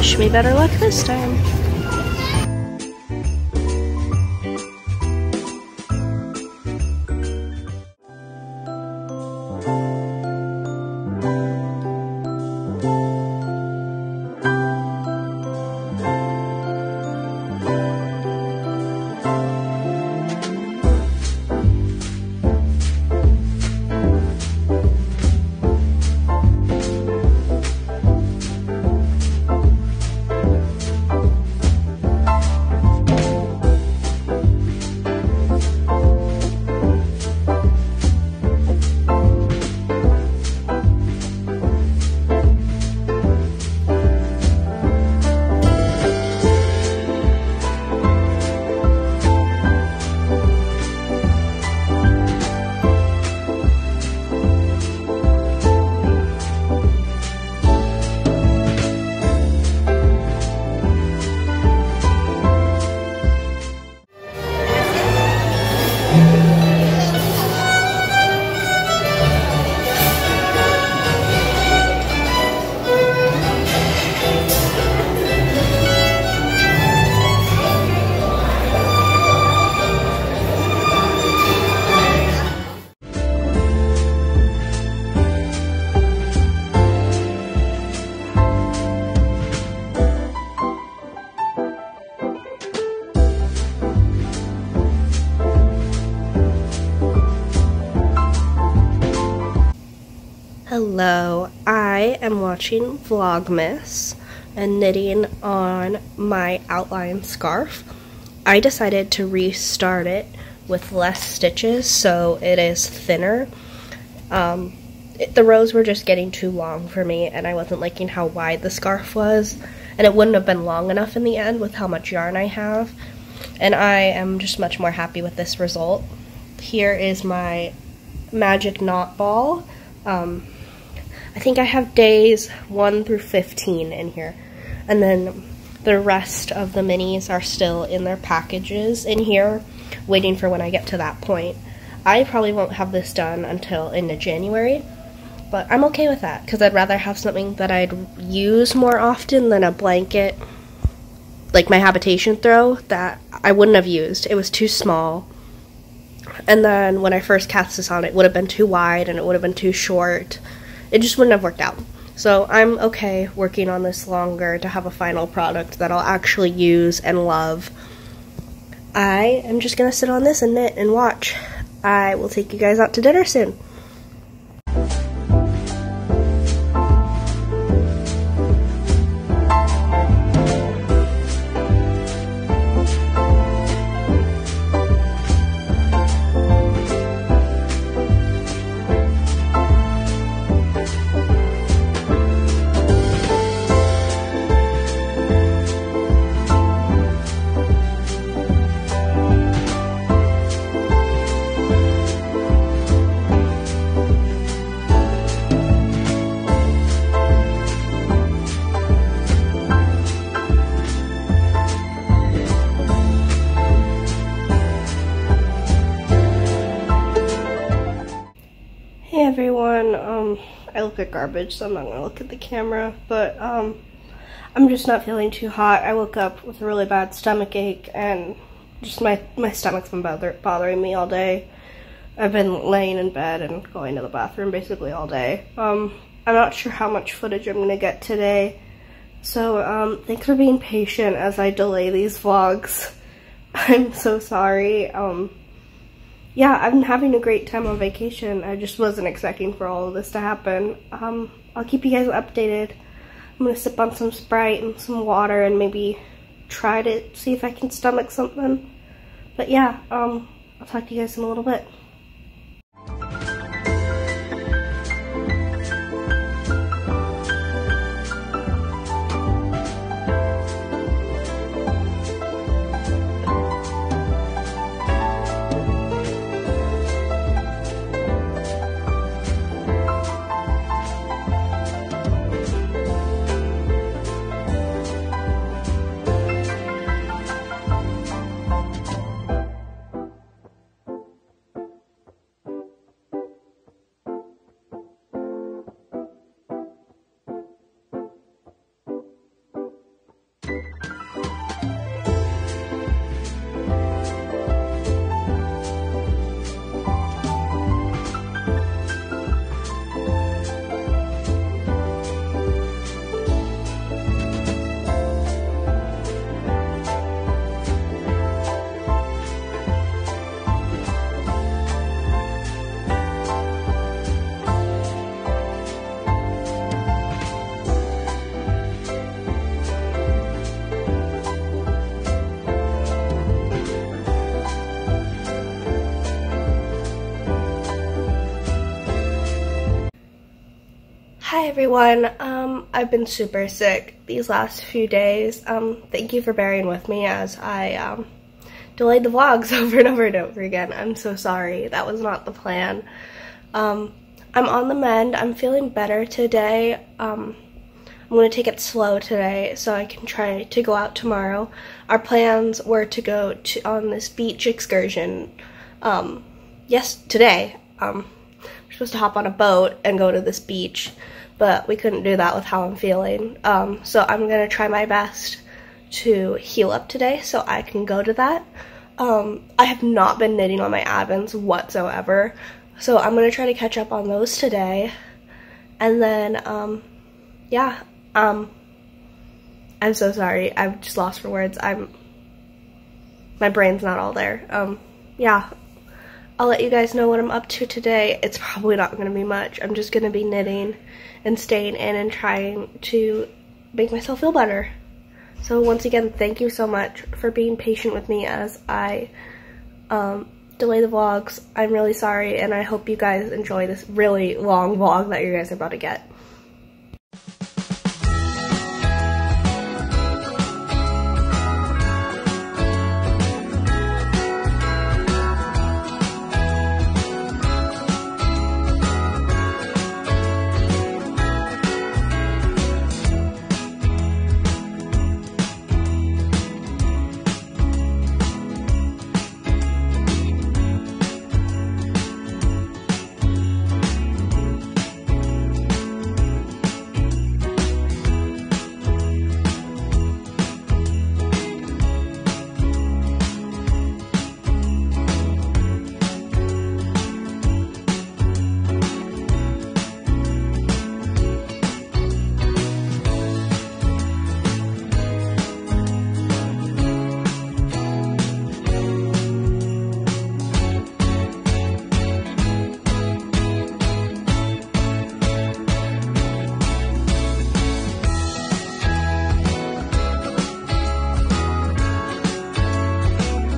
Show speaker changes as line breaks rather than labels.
Wish me better luck this time. I am watching Vlogmas and knitting on my outline scarf. I decided to restart it with less stitches so it is thinner. Um, it, the rows were just getting too long for me and I wasn't liking how wide the scarf was and it wouldn't have been long enough in the end with how much yarn I have and I am just much more happy with this result. Here is my magic knot ball. Um, I think I have days 1 through 15 in here. And then the rest of the minis are still in their packages in here, waiting for when I get to that point. I probably won't have this done until into January, but I'm okay with that because I'd rather have something that I'd use more often than a blanket, like my habitation throw, that I wouldn't have used. It was too small. And then when I first cast this on, it would have been too wide and it would have been too short it just wouldn't have worked out. So I'm okay working on this longer to have a final product that I'll actually use and love. I am just gonna sit on this and knit and watch. I will take you guys out to dinner soon. Everyone. Um, I look like garbage, so I'm not gonna look at the camera, but um, I'm just not feeling too hot. I woke up with a really bad stomach ache, and just my my stomach's been bother bothering me all day. I've been laying in bed and going to the bathroom basically all day. Um, I'm not sure how much footage I'm gonna get today. So, um, thanks for being patient as I delay these vlogs. I'm so sorry. Um, yeah, I'm having a great time on vacation. I just wasn't expecting for all of this to happen. Um, I'll keep you guys updated. I'm gonna sip on some Sprite and some water and maybe try to see if I can stomach something. But yeah, um, I'll talk to you guys in a little bit. Everyone, um, I've been super sick these last few days. Um, thank you for bearing with me as I um, delayed the vlogs over and over and over again. I'm so sorry, that was not the plan. Um, I'm on the mend, I'm feeling better today. Um, I'm going to take it slow today so I can try to go out tomorrow. Our plans were to go to, on this beach excursion, um, yes, today. Um, we're supposed to hop on a boat and go to this beach but we couldn't do that with how I'm feeling. Um, so I'm to try my best to heal up today so I can go to that. Um, I have not been knitting on my Advents whatsoever, so I'm to try to catch up on those today. And then, um, yeah, um, I'm so sorry. I've just lost for words. I'm, my brain's not all there. Um, yeah, I'll let you guys know what I'm up to today. It's probably not going to be much. I'm just going to be knitting and staying in and trying to make myself feel better. So once again, thank you so much for being patient with me as I um, delay the vlogs. I'm really sorry and I hope you guys enjoy this really long vlog that you guys are about to get.